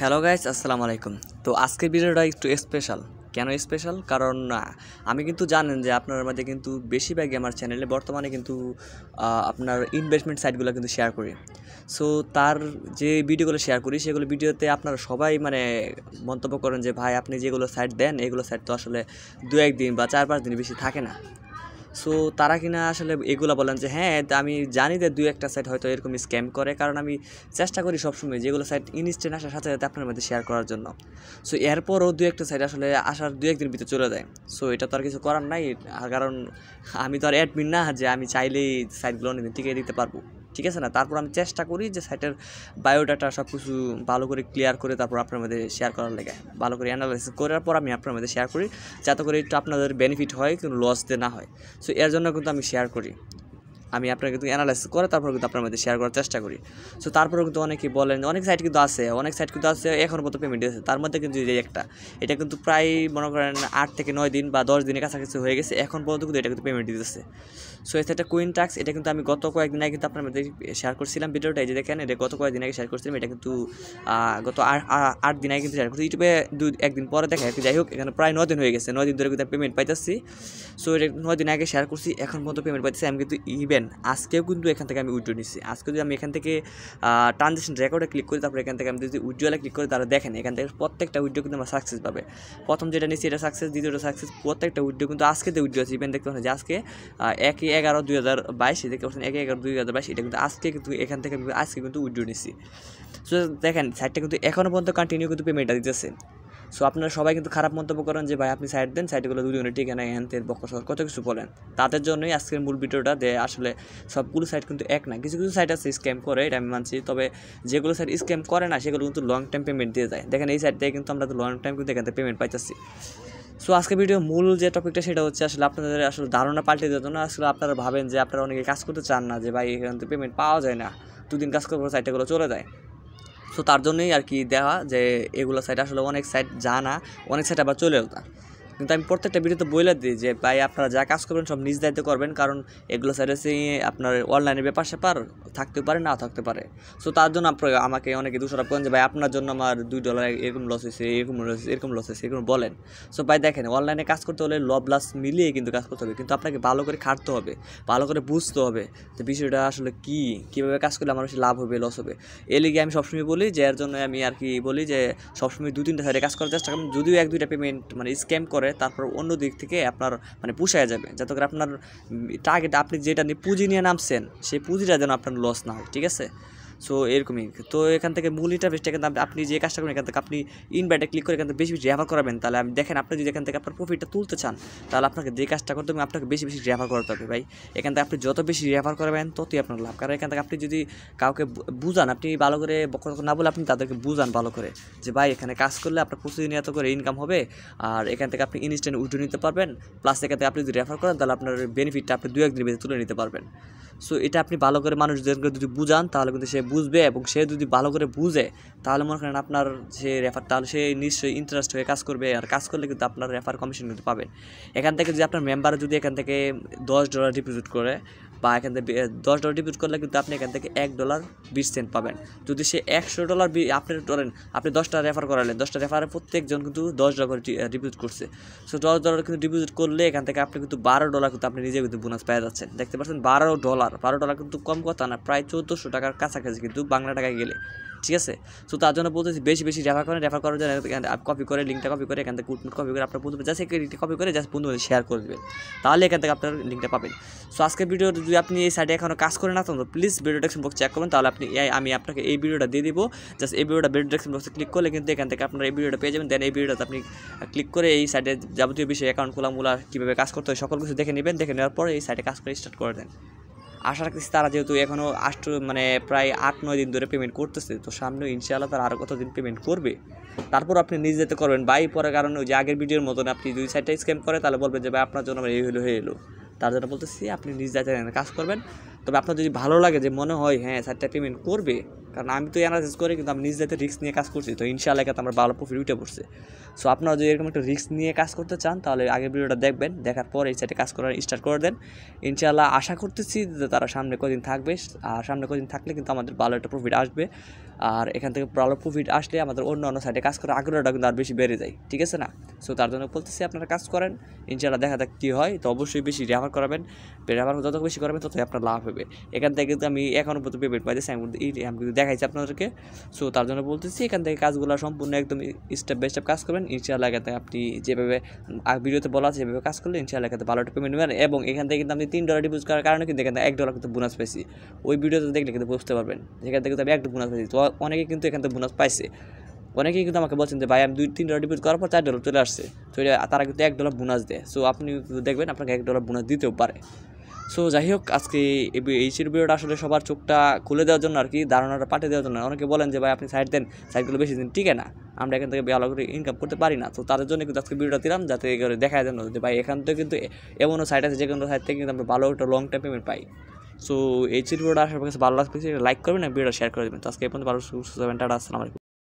Hello guys আসসালামু আলাইকুম। তো আজকের ভিডিওটা একটু স্পেশাল কেন স্পেশাল কারণ আমি কিন্তু জানেন যে আপনার মধ্যে কিন্তু বেশিরভাগই আমার চ্যানেলে বর্তমানে কিন্তু আপনার ইনভেস্টমেন্ট সাইটগুলো কিন্তু শেয়ার করি। সো তার যে ভিডিওগুলো শেয়ার করি, সেগুলো ভিডিওতে আপনারা সবাই মানে মন্তব্য করেন যে, ভাই, আপনি যেগুলো সাইট দেন, এগুলো সাইট তো আসলে দু একদিন বা চার পাঁচ দিন বেশি থাকে না। সো তারা কিনা আসলে এগুলো বলেন যে হ্যাঁ আমি জানি যে দুই একটা সাইট হয়তো এরকম স্ক্যাম করে, কারণ আমি চেষ্টা করি সবসময় যেগুলো সাইট ইনস্ট্যান্ট আসার সাথে সাথে আপনার মধ্যে শেয়ার করার জন্য। সো এরপরও দু একটা সাইট আসলে আসার দু একদিন ভিতরে চলে যায়। সো এটা তো আর কিছু করার নাই, আর কারণ আমি তো আর অ্যাডমিন না, যে আমি চাইলেই সাইটগুলো অনেকদিন টিকিয়ে দিতে পারব। ঠিক আছে না? তারপর আমি চেষ্টা করি যে সাইটের বায়োডাটা সব কিছু ভালো করে ক্লিয়ার করে তারপর আপনার মধ্যে শেয়ার করার লেগে। ভালো করে অ্যানালাইসিস করার পর আমি আপনার মধ্যে শেয়ার করি, যাতে করে একটু আপনাদের বেনিফিট হয় কিন্তু লস দিয়ে না হয়। সো এর জন্য কিন্তু আমি শেয়ার করি। আমি আপনাকে কিন্তু অ্যানালাইসিস করে তারপর কিন্তু আপনার মধ্যে শেয়ার করার চেষ্টা করি। সো তারপরেও কিন্তু অনেকেই বলেন, অনেক সাইট কিন্তু আছে, অনেক সাইট কিন্তু আছে, এখন পর্যন্ত পেমেন্ট দিয়েছে। তার মধ্যে কিন্তু যে একটা, এটা কিন্তু প্রায় মনে করেন আট থেকে নয় দিন বা দশ দিনের কাছাকাছি হয়ে গেছে, এখন পর্যন্ত কিন্তু এটা কিন্তু পেমেন্ট দিতেছে। সো এই সাইটটা কুইন টাক্স এটা কিন্তু আমি গত কয়েকদিন আগে কিন্তু আপনার মধ্যে শেয়ার করছিলাম ভিডিওটা, এই যে দেখেন, এটা গত কয়েকদিন আগে শেয়ার করছিলাম, এটা কিন্তু গত আট দিন আগে কিন্তু শেয়ার করছি। ইউটিউবে দুই, একদিন পরে দেখা যাই হোক, এখানে প্রায় নয় দিন হয়ে গেছে, নয় দিন ধরে কিন্তু পেমেন্ট পাইতেছি। সো এটা নয় দিন আগে শেয়ার করছি, এখন পর্যন্ত পেমেন্ট পাইতেছি, আমি কিন্তু ইভেন আজকেও কিন্তু এখান থেকে আমি উইড্রো নিচ্ছি আজকে যদি আমি এখান থেকে ট্রানজেকশন রেকর্ডে ক্লিক করি, তারপরে এখান থেকে আমি যদি উইড্রোলে ক্লিক করি, তাহলে দেখেন, এখান থেকে প্রত্যেকটা উইড্রো কিন্তু আমার সাকসেস পাবে। প্রথম যেটা নিচ্ছি এটা সাকসেস দ্বিতীয়টা সাকসেস প্রত্যেকটা উইড্রো কিন্তু আজকে তো উইড্রো আছে। ইভেন দেখতে পাচ্ছেন যে আজকে একই এগারো দুই হাজার বাইশ দেখতে পাচ্ছেন একই এগারো দুই হাজার বাইশ, এটা কিন্তু আজকে কিন্তু এখান থেকে আজকে কিন্তু উইড্রো নিচ্ছি সো দেখেন সাইটটা কিন্তু এখনও পর্যন্ত কন্টিনিউ কিন্তু পেমেন্টটা দিতেছে। সো আপনারা সবাই কিন্তু খারাপ মন্তব্য করেন যে, ভাই, আপনি সাইড দেন সাইটগুলো দুজনে ঠিক না হ্যান্তের বকসর কত কিছু বলেন? তাদের জন্যই আজকের মূল ভিডিওটা যে, আসলে সবগুলো সাইট কিন্তু এক না। কিছু কিছু সাইট আছে স্ক্যাম করে, এটা আমি মানছি। তবে যেগুলো সাইট স্ক্যাম করে না, সেগুলো কিন্তু লং টাইম পেমেন্ট দিয়ে যায়। দেখেন, এই সাইট থেকে কিন্তু আমরা লং টাইম কিন্তু এখান থেকে পেমেন্ট পাইতেছি। সো আজকে ভিডিও মূল যে টপিকটা সেটা হচ্ছে আসলে আপনাদের আসলে ধারণা পাল্টে দিত না আসলে আপনারা ভাবেন যে, আপনারা অনেকে কাজ করতে চান না যে, ভাই, এখান থেকে পেমেন্ট পাওয়া যায় না। দুদিন কাজ করব সাইটগুলো চলে যায়। সো তার জন্যই আর কি দেওয়া যে এগুলো সাইট আসলে অনেক সাইট জানা, অনেক সাইট আবার চলেও না কিন্তু আমি প্রত্যেকটা ভিডিওতে বলে দিই যে, ভাই, আপনারা যা কাজ করবেন সব নিজ দায়িত্ব করবেন, কারণ এগুলো হচ্ছে আপনার অনলাইনে ব্যাপার স্যাপার থাকতে পারে, না থাকতে পারে। সো তার জন্য আপনার আমাকে অনেকে দোষারোপ করেন যে, ভাই, আপনার জন্য আমার দুই ডলার এরকম লস হয়েছে, এরকম লস এরকম লস হয়েছে, এরকম বলেন। সো ভাই, দেখেন অনলাইনে কাজ করতে হলে লব লাস মিলিয়ে কিন্তু কাজ করতে হবে, কিন্তু আপনাকে ভালো করে খাটতে হবে, ভালো করে বুঝতে হবে যে, বিষয়টা আসলে কী, কীভাবে কাজ করলে আমার বেশি লাভ হবে লস হবে। এই লিগে আমি সবসময় বলি যে, এর জন্য আমি আর কি বলি যে, সবসময় দু তিনটা সাইডে কাজ করার চেষ্টা করবেন, যদিও এক দুইটা পেমেন্ট মানে স্ক্যাম করে তারপর অন্য দিক থেকে আপনার মানে পুষায় যাবে। যাতে করে আপনার টার্গেট আপনি যেটা নিয়ে পুঁজি নিয়ে নামছেন, সেই পুঁজিটা যেন আপনার লস না হয়, ঠিক আছে? সো এরকমই। তো এখান থেকে মূল ইন্টারভেস্টটা কিন্তু আপনি- আপনি যে কাজটা করেন এখান থেকে আপনি ইনভাইটে ক্লিক করে এখান থেকে বেশি বেশি রেফার করাবেন। তাহলে আমি দেখেন, আপনি যদি এখান থেকে আপনার প্রফিটটা তুলতে চান, তাহলে আপনাকে যে কাজটা করতে হবে, আপনাকে বেশি বেশি রেফার করতে হবে ভাই। এখান থেকে আপনি যত বেশি রেফার করাবেন, ততই আপনার লাভ। কারণ এখান থেকে আপনি যদি কাউকে বুঝান, আপনি ভালো করে না বলে আপনি তাদেরকে বুঝান ভালো করে। যে ভাই, এখানে কাজ করলে আপনার প্রতিদিন এত করে ইনকাম হবে, আর এখান থেকে আপনি ইনস্ট্যান্ট উঠে নিতে পারবেন। প্লাস এখান থেকে আপনি যদি রেফার করেন, তাহলে আপনার বেনিফিটটা আপনি দু একদিনের ভিতরে তুলে নিতে পারবেন। সো এটা আপনি ভালো করে মানুষদেরকে যদি বুঝান, তাহলে কিন্তু সে বুঝবে এবং সে যদি ভালো করে বুঝে, তাহলে মনে করেন আপনার যে রেফার তাহলে সে নিশ্চয়ই ইন্টারেস্ট হয়ে কাজ করবে আর কাজ করলে কিন্তু আপনার রেফার কমিশন কিন্তু পাবেন এখান থেকে যদি আপনার মেম্বার যদি এখান থেকে দশ ডলার ডিপোজিট করে বা এখান থেকে দশ ডলার ডিপোজিট করলে কিন্তু আপনি এখান থেকে এক ডলার বিশ সেন্ট পাবেন। যদি সে একশো ডলার আপনি ধরেন, আপনি দশটা রেফার করালেন, দশটা রেফারে প্রত্যেকজন কিন্তু দশ ডলার করে ডিপোজিট করছে। সো দশ ডলার কিন্তু ডিপোজিট করলে এখান থেকে আপনি কিন্তু বারো ডলার কিন্তু আপনি নিজে কিন্তু বোনাস পেয়ে যাচ্ছেন। দেখতে পাচ্ছেন, বারো ডলার বারো ডলার কিন্তু কম কথা না, প্রায় চোদ্দোশো টাকার কাছাকাছি কিন্তু বাংলা টাকায় গেলে। ঠিক আছে? সো তার জন্য বলতেছি, বেশি বেশি রেফার করেন রেফার করার জন্য কপি করে লিঙ্কটা কপি করে, এখান থেকে কুটমুট কপি করে আপনার বন্ধু জাস্ট কপি করে জাস্ট বন্ধু শেয়ার করে দেবেন। তাহলে এখান থেকে আপনার লিঙ্কটা পাবেন। সো আজকের ভিডিও যদি আপনি এই সাইডে এখনও কাজ করে না তো please video description box check করবেন, তাহলে আপনি আমি আপনাকে এই ভিডিওটা দিয়ে দিব। জাস্ট এই ভিডিওটা ভিডিও ডেসক্রিপশন বক্সে ক্লিক করলে কিন্তু এখান থেকে আপনার এই ভিডিওটা পেয়ে যাবেন। দেন এই ভিডিওটা আপনি ক্লিক করে এই সাইডে যাবতীয় বিষয়ে অ্যাকাউন্ট খোলা মূলা কীভাবে কাজ করতে হয় সকল কিছু দেখে নেবেন। দেখে নেওয়ার পরে এই সাইডে কাজ করে স্টার্ট করে দেন। আশা রাখতেছি তারা যেহেতু এখনও আষ্ট মানে প্রায় আট, নয় দিন ধরে পেমেন্ট করতেছে, তো সামনে ইনশাআল্লাহ তারা আরও কতদিন পেমেন্ট করবে? তারপর আপনি নিজে যেতে করবেন। বাই পরে কারণ ওই যে আগের ভিডিওর মতন আপনি দুই সাইডটা স্ক্যাম করে, তাহলে বলবেন যে, ভাই, আপনার জন্য এই হলো, হয়ে এলো। তার জন্য বলতেছি, আপনি নিজ দায়িত্বে কাজ করবেন। তবে আপনার যদি ভালো লাগে যে মনে হয় হ্যাঁ স্যারটা পেমেন্ট করবে, কারণ আমি তো অ্যানালাইসিস করি, কিন্তু আমি নিজে রিস্ক নিয়ে কাজ করছি, তো ইনশাআল্লাহ একাতে আমার ভালো প্রফিট উঠে পড়ছে। সো আপনারা যদি এরকম একটা রিস্ক নিয়ে কাজ করতে চান, তাহলে আগের ভিডিওটা দেখবেন, দেখার পর এই সাইটে কাজ করার স্টার্ট করে দেন। ইনশাআল্লাহ আশা করতেছি যে তারা সামনে কদিন থাকবে, আর সামনে কদিন থাকলে কিন্তু আমাদের ভালো একটা প্রফিট আসবে। আর এখান থেকে ভালো প্রফিট আসলে আমাদের অন্য অন্য সাইডে কাজ করার আগ্রহটা কিন্তু আর বেশি বেড়ে যায়, ঠিক আছে না? সো তার জন্য বলতেছি আপনারা কাজ করেন, ইনশাআল্লাহ দেখা যাক কী হয়। তো অবশ্যই বেশি রেফার করাবেন রেফার যত বেশি করাবেন, ততই আপনার লাভ হবে। এখান থেকে কিন্তু আমি এখনও পর্যন্ত পেমেন্ট পাইতেছি, আমি আমি কিন্তু দেখাইছি আপনাদেরকে। সো তার জন্য বলতেছি এখান থেকে কাজগুলো সম্পূর্ণ একদম স্টেপ বাই স্টেপ কাজ করবেন। ইনশাআল্লাহ এখান থেকে আপনি যেভাবে ভিডিওতে বলা আছে সেভাবে কাজ করলে ইনশাআল্লাহ এখান থেকে ভালো একটা পেমেন্ট নেবেন। এবং এখান থেকে কিন্তু আপনি তিন ডলার ডিপোজিট করার কারণে কিন্তু এখান থেকে এক ডলার কিন্তু বোনাস পাইছি। ওই ভিডিওতে দেখলে কিন্তু বুঝতে পারবেন, এখান থেকে আমি একটা বোনাস পাইছি। তো অনেকে কিন্তু এখান থেকে বোনাস পাইছে। অনেকেই কিন্তু আমাকে বলছেন যে, ভাই, আমি দুই তিন ডলার ডিপোজিট করার পর চার ডলার চলে আসছে। তো তারা কিন্তু এক ডলার বোনাস দেয়। সো আপনি দেখবেন আপনাকে এক ডলার বোনাস দিতেও পারে। সো যাই হোক, আজকে এই ভিডিওটা। আসলে সবার চোখটা খুলে দেওয়ার জন্য আর কি ধারণাটা পাঠিয়ে দেওয়ার জন্য। অনেকে বলেন যে, ভাই, আপনি সাইড দেন সাইডগুলো বেশি দিন টিকে না। আমরা এখান থেকে ভালো করে ইনকাম করতে পারি না। তো তাদের জন্য কিন্তু আজকে ভিডিওটা দিলাম, যাতে করে দেখা যায় যে, ভাই, এখান থেকে কিন্তু এমনও সাইড আছে যে কোনো সাইড থেকে কিন্তু আমরা ভালো একটা লং টাইম পেমেন্ট পাই। সো এই ছিল ভিডিওটা। আসার কাছে ভালো লাগছে। লাইক করবেন আর ভিডিওটা শেয়ার করে দেবেন। তো আজকে এই পর্যন্ত। ভালো সুস্থ থাকবেন। টাটা, আসসালামু আলাইকুম।